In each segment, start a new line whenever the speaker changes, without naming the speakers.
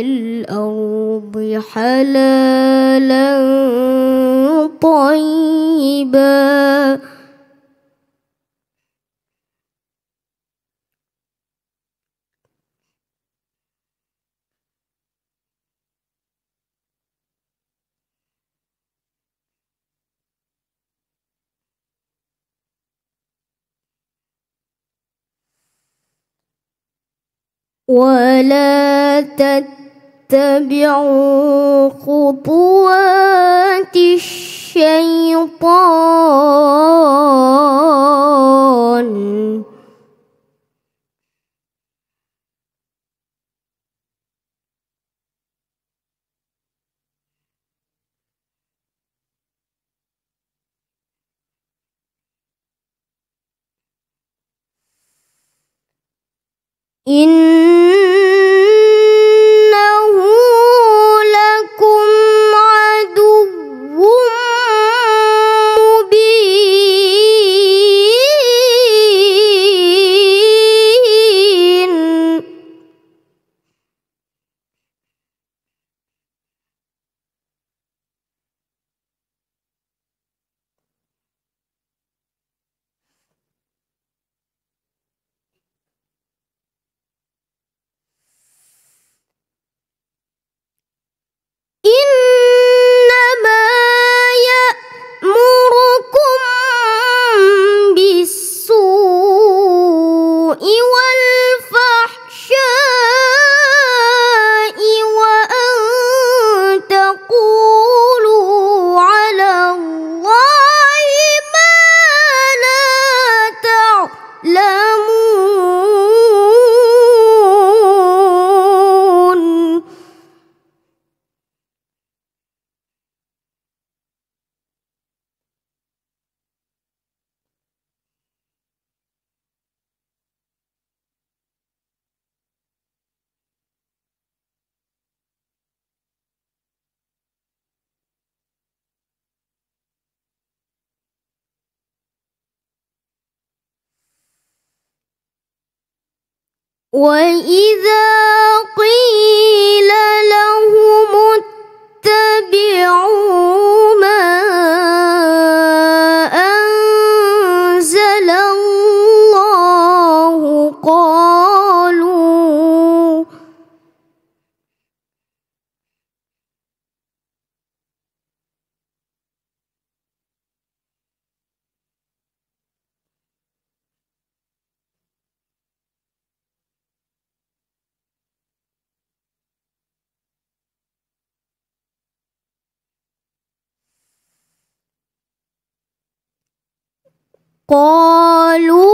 الأرض حلالا طيبا. ولا تتبعوا خطوات الشيطان. إنه وإذا قيل قالوا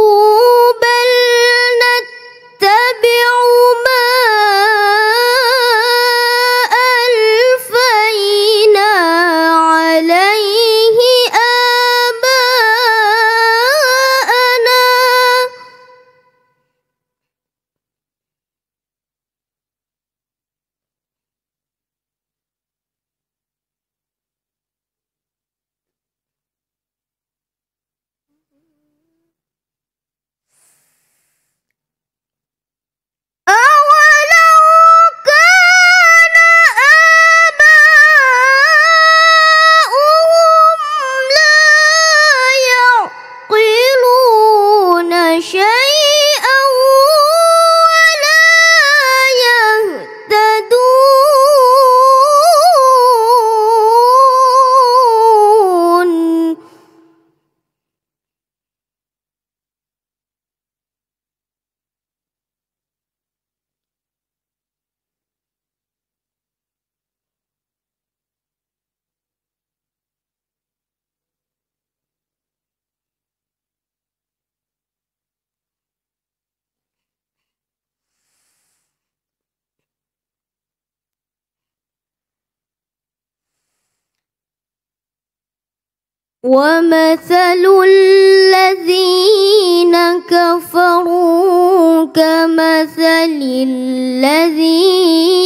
ومثل الذين كفروا كمثل الذي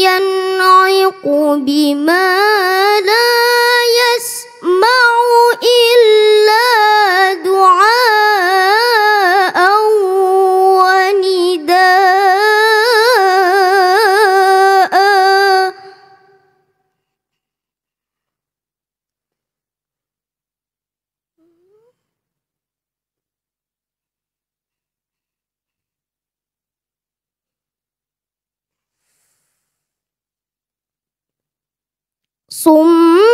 ينعق بما لا 松。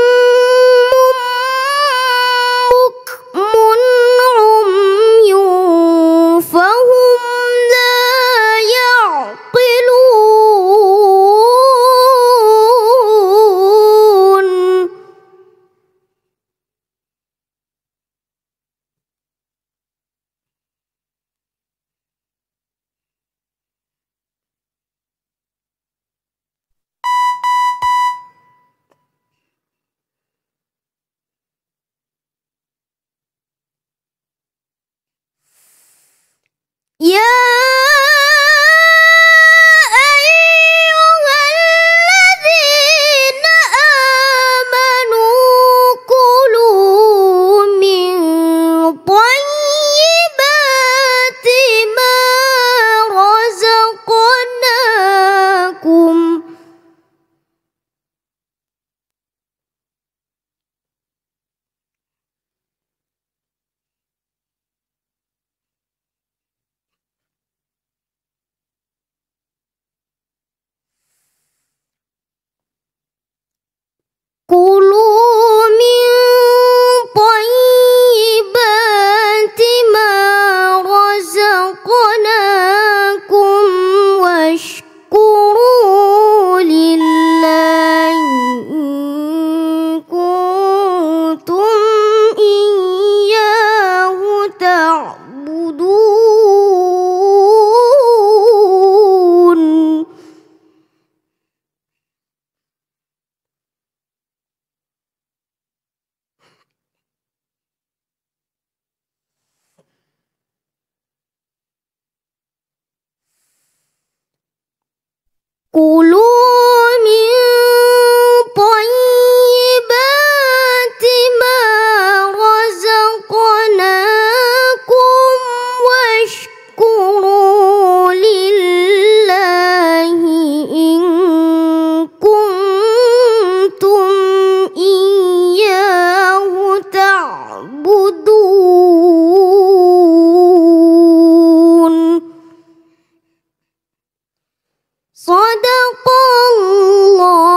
صدق الله.